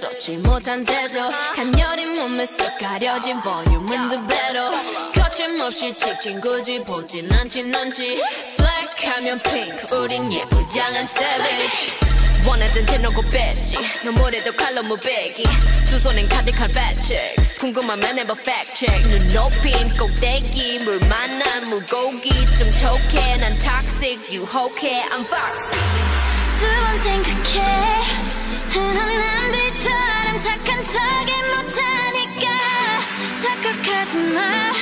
좋지 못한 태도 간녀린 몸에 쏙 가려진 볼륨은 두 배로 거침없이 찍힌 굳이 보진 않지 넌지. Black 하면 pink 우린 예쁘장한 savage. 원하던 대놓고 뺐지 너무래도 칼로 무배기. 두 손엔 가득한 chicks 궁금하면 해봐 check. 눈 높인 꼭대기 물 만난 물고기. 좀 톡해 난 toxic 유혹해 I'm foxy. 두번 생각해 착한 척이 못하니까 착각하지 마